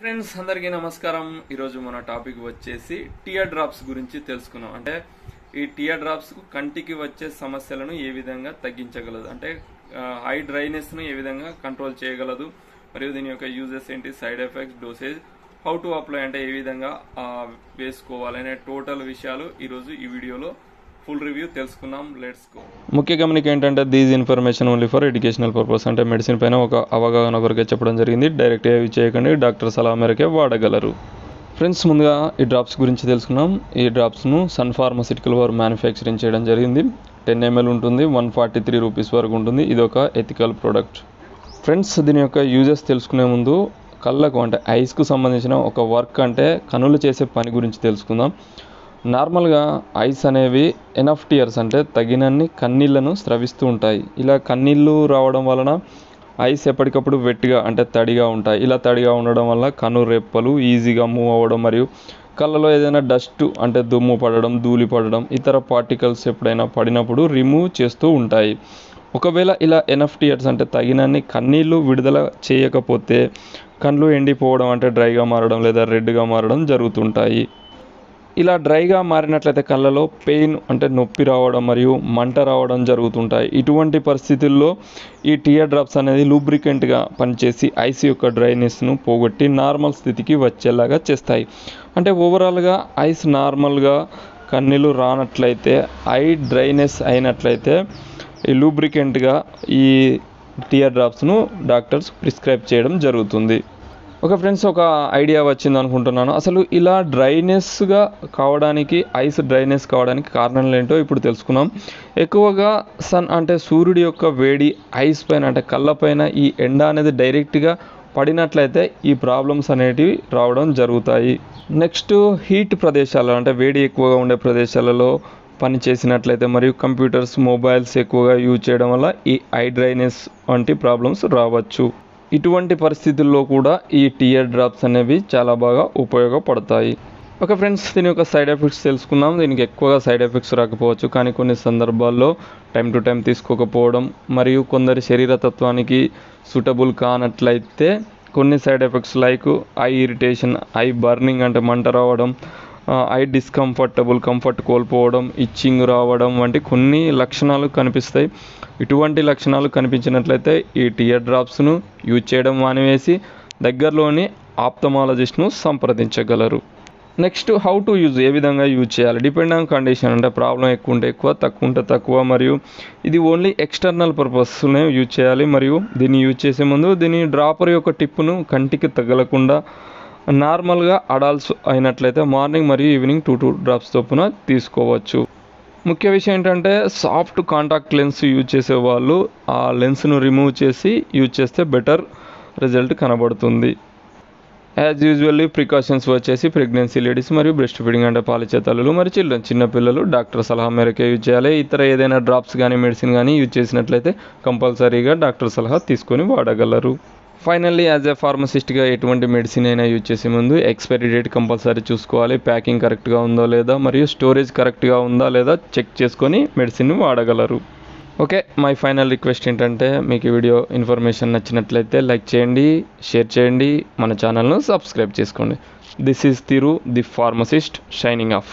Friends అందరికీ నమస్కారం. ఈరోజు మన టాపిక్ వచ్చేసి టియర్ డ్రాప్స్ గురించి తెలుసుకున్నాం. అంటే ఈ టియర్ డ్రాప్స్ కంటికి వచ్చే సమస్యలను ఏ విధంగా తగ్గించగలదు? అంటే హై డ్రైనెస్ను ఏ విధంగా కంట్రోల్ చేయగలదు? మరియు దీని యొక్క యూజెస్ ఏంటి? Side effects dosage how to apply అంటే ఏ విధంగా వేసుకోవాలనే టోటల్ విషయాలు ఈరోజు ఈ వీడియోలో ఫుల్ రివ్యూ తెలుసుకుందాం లెట్స్ గో ముఖ్య గమనిక ఏంటంటే these information only for educational purpose అంటే మెడిసిన్ పైన ఒక అవగాహన కొరకే చెప్పడం జరిగింది. డైరెక్ట్గా ఏవి చేయకండి. డాక్టర్ సలహా మేరకే వాడగలరు. ఫ్రెండ్స్ ముందుగా ఈ డ్రాప్స్ గురించి తెలుసుకున్నాం. ఈ డ్రాప్స్ను సన్ ఫార్మసిటికల్ వారు మ్యానుఫ్యాక్చరింగ్ చేయడం జరిగింది. టెన్ ఎంఎల్ ఉంటుంది వన్ ఫార్టీ త్రీ రూపీస్ వరకు ఉంటుంది. ఇది ఒక ఎథికల్ ప్రోడక్ట్ ఫ్రెండ్స్ దీని యొక్క యూజెస్ తెలుసుకునే ముందు కళ్ళకు అంటే ఐస్కు సంబంధించిన ఒక వర్క్ అంటే కనులు చేసే పని గురించి తెలుసుకుందాం. నార్మల్గా ఐస్ అనేవి ఎనఫ్ టియర్స్ అంటే తగినన్ని కన్నీళ్ళను స్రవిస్తూ ఉంటాయి. ఇలా కన్నీళ్ళు రావడం వలన ఐస్ ఎప్పటికప్పుడు వెట్టిగా అంటే తడిగా ఉంటాయి. ఇలా తడిగా ఉండడం వల్ల కను రెప్పలు ఈజీగా మూవ్ అవ్వడం మరియు కళ్ళలో ఏదైనా డస్ట్ అంటే దుమ్ము పడడం ధూళి పడడం ఇతర పార్టికల్స్ ఎప్పుడైనా పడినప్పుడు రిమూవ్ చేస్తూ ఉంటాయి. ఒకవేళ ఇలా ఎనఫ్ అంటే తగినన్ని కన్నీళ్ళు విడుదల చేయకపోతే కళ్ళు ఎండిపోవడం అంటే డ్రైగా మారడం లేదా రెడ్గా మారడం జరుగుతుంటాయి. ఇలా డ్రైగా మారినట్లయితే కళ్ళలో పెయిన్ అంటే నొప్పి రావడం మరియు మంట రావడం జరుగుతుంటాయి. ఇటువంటి పరిస్థితుల్లో ఈ టియర్ డ్రాప్స్ అనేది లూబ్రికెంట్గా పనిచేసి ఐస్ యొక్క డ్రైనెస్ను పోగొట్టి నార్మల్ స్థితికి వచ్చేలాగా చేస్తాయి. అంటే ఓవరాల్గా ఐస్ నార్మల్గా కన్నీళ్ళు రానట్లయితే ఐ డ్రైనెస్ అయినట్లయితే ఈ లూబ్రికెంట్గా ఈ టియర్ డ్రాప్స్ను డాక్టర్స్ ప్రిస్క్రైబ్ చేయడం జరుగుతుంది. ఒక ఫ్రెండ్స్ ఒక ఐడియా వచ్చింది అనుకుంటున్నాను. అసలు ఇలా డ్రైనెస్గా కావడానికి ఐస్ డ్రైనెస్ కావడానికి కారణాలు ఏంటో ఇప్పుడు తెలుసుకున్నాం ఎక్కువగా సన్ అంటే సూర్యుడి యొక్క వేడి ఐస్ పైన అంటే కళ్ళ పైన ఈ ఎండ అనేది డైరెక్ట్గా పడినట్లయితే ఈ ప్రాబ్లమ్స్ అనేటివి రావడం జరుగుతాయి. నెక్స్ట్ హీట్ ప్రదేశాలలో అంటే వేడి ఎక్కువగా ఉండే ప్రదేశాలలో పని చేసినట్లయితే మరియు కంప్యూటర్స్ మొబైల్స్ ఎక్కువగా యూజ్ చేయడం వల్ల ఈ ఐ డ్రైనెస్ వంటి ప్రాబ్లమ్స్ రావచ్చు. ఇటువంటి పరిస్థితుల్లో కూడా ఈ టియర్ డ్రాప్స్ అనేవి చాలా బాగా ఉపయోగపడతాయి. ఓకే ఫ్రెండ్స్ దీని యొక్క సైడ్ ఎఫెక్ట్స్ తెలుసుకుందాం. దీనికి ఎక్కువగా సైడ్ ఎఫెక్ట్స్ రాకపోవచ్చు. కానీ కొన్ని సందర్భాల్లో టైం టు టైం తీసుకోకపోవడం మరియు కొందరి శరీర తత్వానికి సూటబుల్ కానట్లయితే కొన్ని side effects like eye irritation eye burning అంటే మంట రావడం ఐ డిస్కంఫర్టబుల్ కంఫర్ట్ కోల్పోవడం ఇచ్చింగ్ రావడం వంటి కొన్ని లక్షణాలు కనిపిస్తాయి. ఇటువంటి లక్షణాలు కనిపించినట్లయితే ఈ టియర్ డ్రాప్స్ను యూజ్ చేయడం మానివేసి దగ్గరలోని ఆప్తమాలజిస్ట్ను సంప్రదించగలరు. నెక్స్ట్ హౌ టు యూజ్ ఏ విధంగా యూజ్ చేయాలి? డిపెండ్ ఆన్ కండిషన్ అంటే ప్రాబ్లం ఎక్కువ ఉంటే ఎక్కువ తక్కువ ఉంటే తక్కువ మరియు ఇది ఓన్లీ ఎక్స్టర్నల్ పర్పస్నే యూజ్ చేయాలి. మరియు దీన్ని యూజ్ చేసే ముందు దీని డ్రాపర్ యొక్క టిప్పును కంటికి తగలకుండా నార్మల్గా అడాల్ట్స్ అయినట్లయితే మార్నింగ్ మరియు ఈవినింగ్ టూ టూ డ్రాప్స్ చొప్పున తీసుకోవచ్చు. ముఖ్య విషయం ఏంటంటే సాఫ్ట్ కాంటాక్ట్ లెన్స్ యూజ్ చేసే వాళ్ళు ఆ లెన్స్ను రిమూవ్ చేసి యూజ్ చేస్తే బెటర్ రిజల్ట్ కనబడుతుంది. యాజ్ యూజువల్లీ ప్రికాషన్స్ వచ్చేసి ప్రెగ్నెన్సీ లేడీస్ మరియు బ్రెస్ట్ ఫీడింగ్ అంటే పాలిచ్చే తల్లులు మరియు చిల్డ్రన్ చిన్నపిల్లలు డాక్టర్ సలహా మేరకే యూజ్ చేయాలి. ఇతర ఏదైనా డ్రాప్స్ కానీ మెడిసిన్ కానీ యూజ్ చేసినట్లయితే కంపల్సరీగా డాక్టర్ సలహా తీసుకొని వాడగలరు. ఫైనల్లీ యాజ్ ఎ ఫార్మసిస్ట్గా ఎటువంటి మెడిసిన్ అయినా యూజ్ చేసే ముందు ఎక్స్పైరీ డేట్ కంపల్సరీ చూసుకోవాలి. ప్యాకింగ్ కరెక్ట్గా ఉందో లేదా మరియు స్టోరేజ్ కరెక్ట్గా ఉందా లేదా చెక్ చేసుకొని మెడిసిన్ వాడగలరు. ఓకే మై ఫైనల్ రిక్వెస్ట్ ఏంటంటే మీకు ఈ వీడియో ఇన్ఫర్మేషన్ నచ్చినట్లయితే లైక్ చేయండి షేర్ చేయండి మన ఛానల్ను సబ్స్క్రైబ్ చేసుకోండి. This is Thiru the pharmacist shining of